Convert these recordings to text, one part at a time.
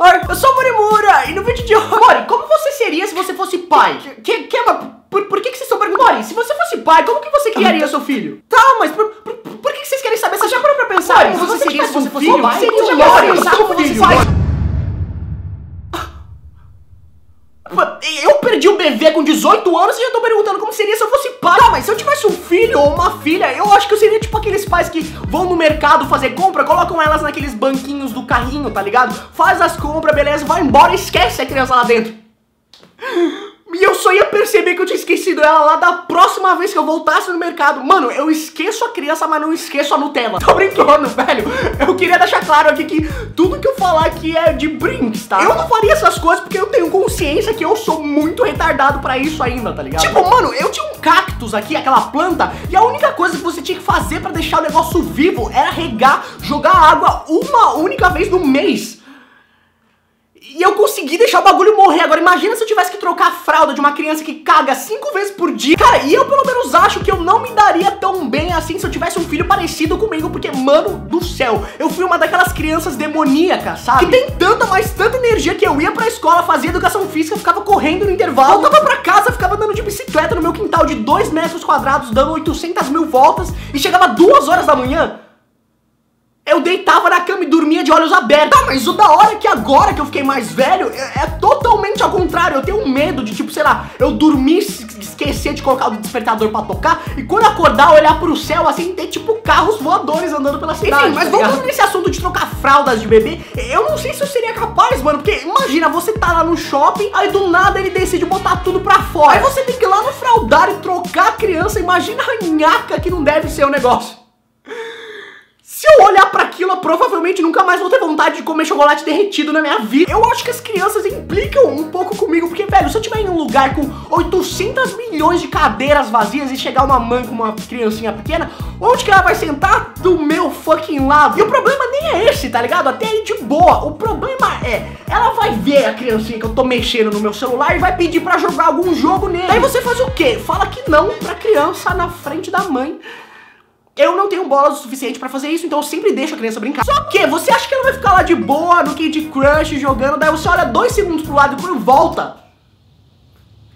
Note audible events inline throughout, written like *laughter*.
Oi, eu sou o Morimura e no vídeo de hoje... Mori, como você seria se você fosse pai? Que, que, por, por que, que vocês estão perguntando? Mori, se você fosse pai, como que você criaria seu filho? Tá, mas por, por, por que, vocês querem saber? Você já parou pra pensar? Mori, se você seria se você fosse filho? Pai, seria um Mori, sou filho. Eu perdi o bebê com 18 anos e já tô perguntando como seria se eu fosse pai. Tá, mas se eu tivesse um filho ou uma filha, eu acho que eu seria tipo aqueles pais que vão no mercado fazer compra, colocam elas naqueles banquinhos do carrinho, tá ligado? Faz as compras, beleza, vai embora e esquece a criança lá dentro. E eu só ia que eu tinha esquecido ela lá da próxima vez que eu voltasse no mercado. Mano, eu esqueço a criança, mas não esqueço a Nutella. *laughs* Tô brincando, velho. Eu queria deixar claro aqui que tudo que eu falar aqui é de brinks, tá? Eu não faria essas coisas porque eu tenho consciência que eu sou muito retardado pra isso ainda, tá ligado? Tipo, mano, eu tinha um cactus aqui, aquela planta, e a única coisa que você tinha que fazer pra deixar o negócio vivo era regar, jogar água uma única vez no mês. Eu consegui deixar o bagulho morrer. Agora imagina se eu tivesse que trocar a fralda de uma criança que caga cinco vezes por dia. Cara, e eu pelo menos acho que eu não me daria tão bem assim se eu tivesse um filho parecido comigo. Porque, mano do céu, eu fui uma daquelas crianças demoníacas, sabe? Que tem tanta, mas tanta energia que eu ia pra escola, fazia educação física, ficava correndo no intervalo. Voltava pra casa, ficava andando de bicicleta no meu quintal de 2 metros quadrados, dando 800 mil voltas. E chegava duas horas da manhã eu deitava na cama e dormia de olhos abertos. Tá, mas o da hora é que agora que eu fiquei mais velho, é, é totalmente ao contrário. Eu tenho medo de, tipo, sei lá, eu dormir, esquecer de colocar o despertador pra tocar e quando acordar, olhar pro céu, assim, ter, tipo, carros voadores andando pela cidade. Enfim, mas tá voltando nesse assunto de trocar fraldas de bebê, eu não sei se eu seria capaz, mano, porque imagina, você tá lá no shopping, aí do nada ele decide botar tudo pra fora. Aí você tem que ir lá no fraldar e trocar a criança, imagina a nhaca que não deve ser o negócio. Eu olhar para aquilo, eu provavelmente nunca mais vou ter vontade de comer chocolate derretido na minha vida. Eu acho que as crianças implicam um pouco comigo, porque, velho, se eu estiver em um lugar com 800 milhões de cadeiras vazias e chegar uma mãe com uma criancinha pequena, onde que ela vai sentar? Do meu fucking lado. E o problema nem é esse, tá ligado? Até aí de boa. O problema é, ela vai ver a criancinha que eu tô mexendo no meu celular e vai pedir para jogar algum jogo nele. Aí você faz o quê? Fala que não pra criança na frente da mãe. Eu não tenho bola o suficiente pra fazer isso, então eu sempre deixo a criança brincar. Só que, você acha que ela vai ficar lá de boa no Candy Crush jogando, daí você olha dois segundos pro lado e quando volta,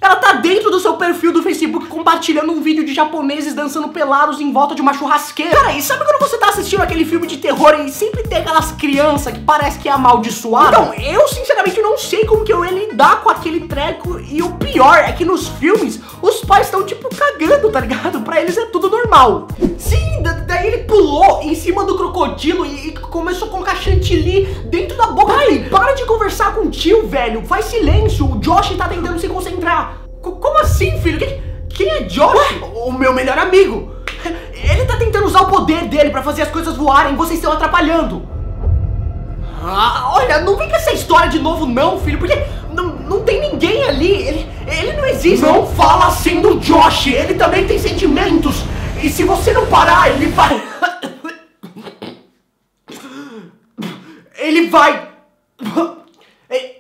ela tá dentro do seu perfil do Facebook compartilhando um vídeo de japoneses dançando pelados em volta de uma churrasqueira. Cara, e sabe quando você tá assistindo aquele filme de terror e sempre tem aquelas crianças que parece que é amaldiçoada? Então, eu sinceramente não sei como que eu ia lidar com aquele treco e o pior é que nos filmes os pais estão tipo cagando, tá ligado? Pra eles é tudo normal. Sim, daí ele pulou em cima do crocodilo e, começou a colocar chantilly dentro da boca. Ai, para de conversar com o tio, velho. Faz silêncio, o Josh tá tentando se concentrar. Como assim, filho? Quem, quem é Josh? Ué? O meu melhor amigo. Ele tá tentando usar o poder dele pra fazer as coisas voarem, vocês estão atrapalhando. Ah, olha, não vem com essa história de novo não, filho, porque não, não tem ninguém ali, ele, ele não existe. Não fala assim do Josh, ele também tem sentimentos. E se você não parar, ele vai... ele vai...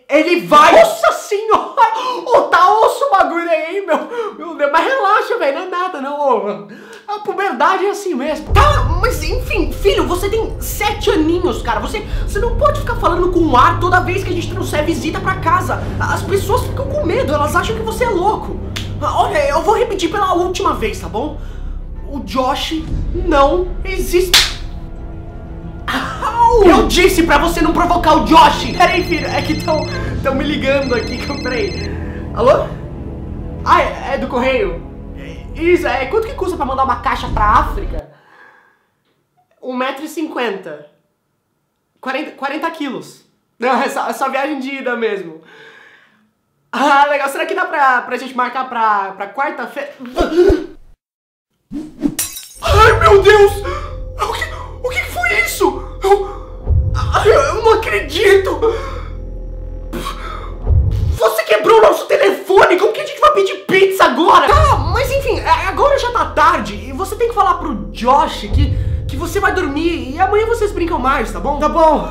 Ele vai... Nossa senhora! Oh, tá osso o bagulho aí, meu, meu Deus. Mas relaxa, velho, não é nada, não. A puberdade é assim mesmo. Tá, mas enfim, filho, você tem sete aninhos, cara. Você, você não pode ficar falando com ar toda vez que a gente trouxer visita pra casa. As pessoas ficam com medo, elas acham que você é louco. Olha, eu vou repetir pela última vez, tá bom? O Josh não existe. Eu disse pra você não provocar o Josh! Peraí, filho, é que estão tão me ligando aqui, peraí. Alô? Ah, é, é do correio? Isso, é quanto que custa pra mandar uma caixa pra África? 1,50m. 40, 40 quilos. *laughs* Não, é só, é só viagem de ida mesmo. Ah, legal. Será que dá pra, pra gente marcar pra, pra quarta-feira? Ai, meu Deus! O que, o que foi isso? Eu... Eu não acredito! Você quebrou o nosso telefone! Como que a gente vai pedir pizza agora? Tá, mas enfim, é, agora já tá tarde e você tem que falar pro Josh que, que você vai dormir e amanhã vocês brincam mais, tá bom? Tá bom!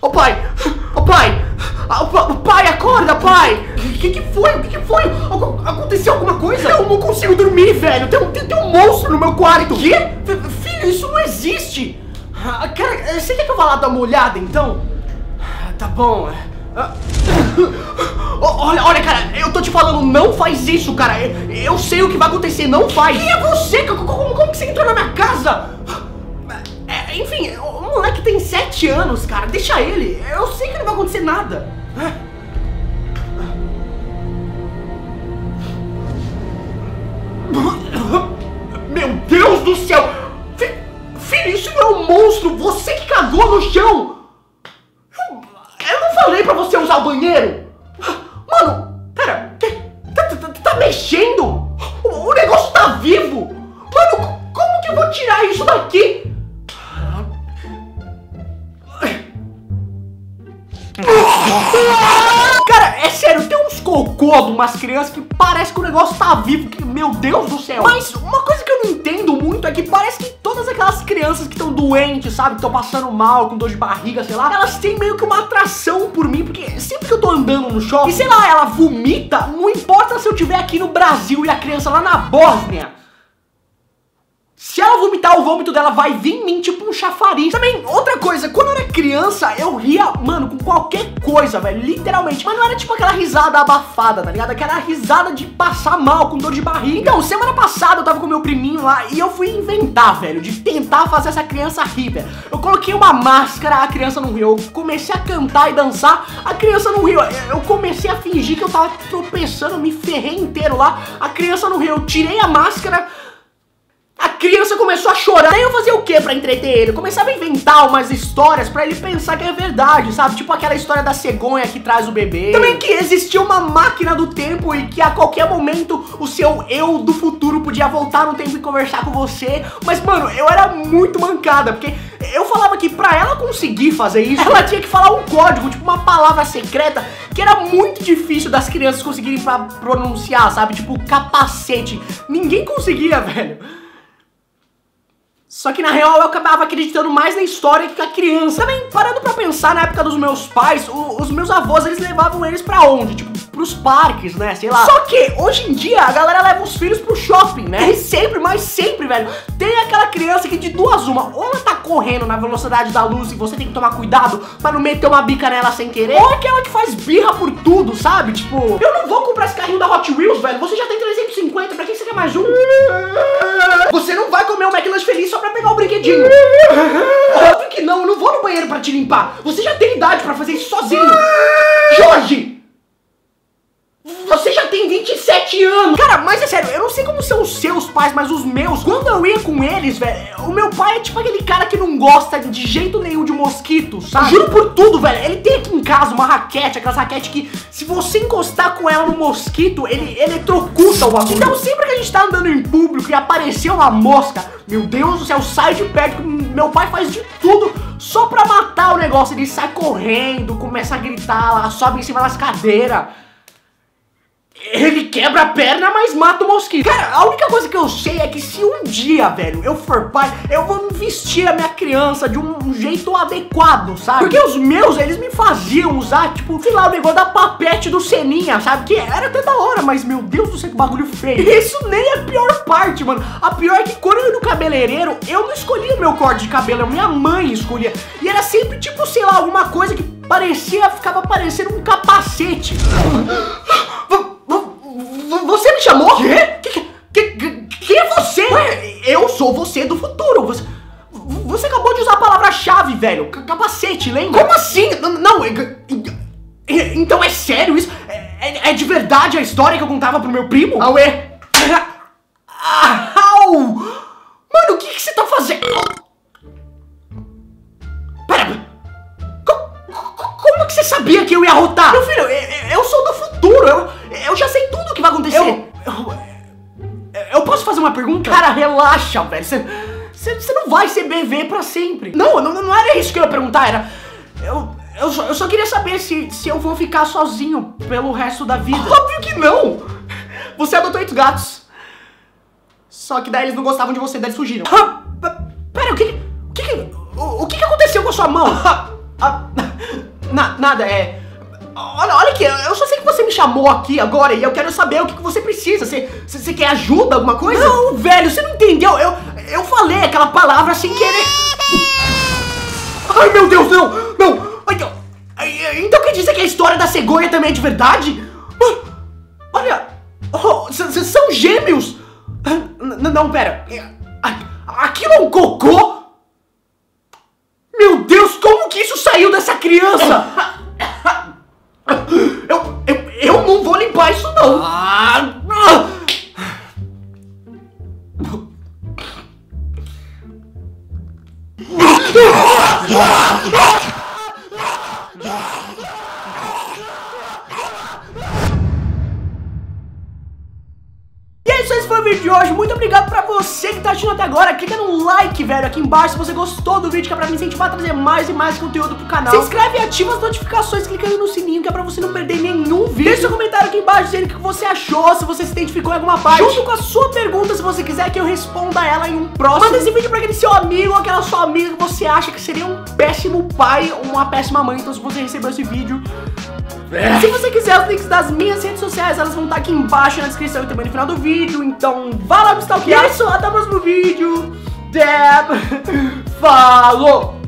Ô pai! Ô pai! Ô pai! Acorda, pai! O que, que foi? O que, que foi? Aconteceu alguma coisa? Eu não consigo dormir, velho! Tem, tem, tem um monstro no meu quarto! Quê? Filho, isso não existe! Ah, cara, você quer que eu vá lá dar uma olhada, então? Ah, tá bom. Ah. Olha, olha, cara, eu tô te falando, não faz isso, cara. Eu, eu sei o que vai acontecer, não faz. Quem é você? Como, como, como que você entrou na minha casa? É, enfim, o moleque tem sete anos, cara. Deixa ele. Eu sei que não vai acontecer nada. Deus do céu! Filho, isso não é um monstro! Você que cagou no chão! Eu não falei pra você usar o banheiro! Mano, pera, tá, tá, tá, tá mexendo? O, o, negócio tá vivo! Mano, como que eu vou tirar isso daqui? Cara, é sério, tem uns cocô de umas crianças que parece que o negócio tá vivo, que, meu Deus do céu. Mas uma coisa entendo muito é que parece que todas aquelas crianças que estão doentes, sabe, que estão passando mal, com dor de barriga, sei lá, elas têm meio que uma atração por mim, porque sempre que eu tô andando no shopping, sei lá, ela vomita, não importa se eu estiver aqui no Brasil e a criança lá na Bósnia. Se ela vomitar, o vômito dela vai vir em mim tipo um chafariz. Também, outra coisa, quando eu era criança, eu ria, mano, com qualquer coisa, velho, literalmente. Mas não era tipo aquela risada abafada, tá ligado? Aquela risada de passar mal, com dor de barriga. Então, semana passada eu tava com meu priminho lá e eu fui inventar, velho, de tentar fazer essa criança rir, velho. Eu coloquei uma máscara, a criança não riu. Eu comecei a cantar e dançar, a criança não riu. Eu comecei a fingir que eu tava tropeçando, me ferrei inteiro lá, a criança não riu. Eu tirei a máscara criança começou a chorar. Daí eu fazia o que para entreter ele? Eu começava a inventar umas histórias para ele pensar que é verdade, sabe? Tipo aquela história da cegonha que traz o bebê. Também que existia uma máquina do tempo e que a qualquer momento o seu eu do futuro podia voltar no tempo e conversar com você. Mas, mano, eu era muito mancada, porque eu falava que pra ela conseguir fazer isso, *laughs* ela tinha que falar um código, tipo uma palavra secreta, que era muito difícil das crianças conseguirem pronunciar, sabe? Tipo capacete. Ninguém conseguia, *laughs* velho. Só que na real eu acabava acreditando mais na história que a criança. Também, parando pra pensar, na época dos meus pais, o, os meus avós, eles levavam eles pra onde? Tipo, pros parques, né? Sei lá. Só que, hoje em dia, a galera leva os filhos pro shopping, né? E sempre, mas sempre, velho, tem aquela criança que de duas uma, ou ela tá correndo na velocidade da luz e você tem que tomar cuidado pra não meter uma bica nela sem querer, ou aquela que faz birra por tudo, sabe? Tipo, eu não vou comprar esse carrinho da Hot Wheels, velho, você já tem 350, pra que você quer mais um? Você não vai comer um McLanche feliz só pra pegar o brinquedinho. Óbvio que não, eu não vou no banheiro pra te limpar. Você já tem idade pra fazer isso sozinho. Jorge! Você já tem 27 anos! Cara, mas é sério, eu não sei como são os seus pais, mas os meus, quando eu ia com eles, velho, o meu pai é tipo aquele cara que não gosta de jeito nenhum de mosquito, sabe? Juro por tudo, velho. Ele tem aqui em casa uma raquete, aquelas raquetes que se você encostar com ela no mosquito, ele eletrocuta o bagulho. Então sempre que a gente tá andando em público e apareceu uma mosca, meu Deus do céu, sai de perto, meu pai faz de tudo só pra matar o negócio. Ele sai correndo, começa a gritar, sobe em cima das cadeiras. Ele quebra a perna, mas mata o mosquito. Cara, a única coisa que eu sei é que se um dia, velho, eu for pai, eu vou vestir a minha criança de um jeito adequado, sabe? Porque os meus, eles me faziam usar, tipo, sei lá, o negócio da papete do Seninha, sabe? Que era até da hora, mas meu Deus do céu, que bagulho feio. *laughs* Isso nem é a pior parte, mano. A pior é que quando eu ia no cabeleireiro, eu não escolhia meu corte de cabelo, minha mãe escolhia. E era sempre, tipo, sei lá, alguma coisa que parecia, ficava parecendo um capacete. Chamou? Quê? Quem que é você? Ué, eu sou você do futuro. Você, você acabou de usar a palavra-chave, velho. Capacete, lembra? Como assim? Não, então é sério isso? É, é, é, de verdade a história que eu contava pro meu primo? Auê! Au! Mano, o que, que você tá fazendo? Pera, como que você sabia que eu ia rotar? Meu filho, eu, eu sou do futuro, eu, eu já sei tudo o que vai acontecer. Eu, pergunta? Cara, relaxa, velho. Você, não vai ser BV pra sempre. Não, não, não era isso que eu ia perguntar, era... Eu, eu, só, eu só queria saber se, se eu vou ficar sozinho pelo resto da vida. Óbvio que não! Você adotou oito gatos. Só que daí eles não gostavam de você, daí eles fugiram. Ah, pera, o que... O que, o, o que aconteceu com a sua mão? *laughs* Ah, na, nada, é... Olha, olha aqui, eu só sei que você me chamou aqui agora e eu quero saber o que, que você precisa. Você, você, quer ajuda, alguma coisa? Não, velho, você não entendeu. Eu, eu falei aquela palavra sem querer. Ai, meu Deus, não, não. Então, então quer dizer que a história da cegonha também é de verdade? Ah, olha, oh, são gêmeos. Não, não, pera. Aquilo é um cocô? Meu Deus, como que isso saiu dessa criança? Vídeo de hoje. Muito obrigado pra você que tá assistindo até agora. Clica no like, velho, aqui embaixo se você gostou do vídeo, que é pra me incentivar a trazer mais e mais conteúdo pro canal. Se inscreve e ativa as notificações clicando no sininho, que é pra você não perder vídeo. Deixa seu comentário aqui embaixo dizendo o que você achou, se você se identificou em alguma parte. Junto com a sua pergunta, se você quiser que eu responda ela em um próximo. Manda esse vídeo pra aquele seu amigo ou aquela sua amiga que você acha que seria um péssimo pai ou uma péssima mãe. Então se você recebeu esse vídeo, é. Se você quiser os links das minhas redes sociais, elas vão estar aqui embaixo na descrição e também no final do vídeo. Então vá lá me stalkear. Isso, até o próximo vídeo. Deb, *laughs* falou!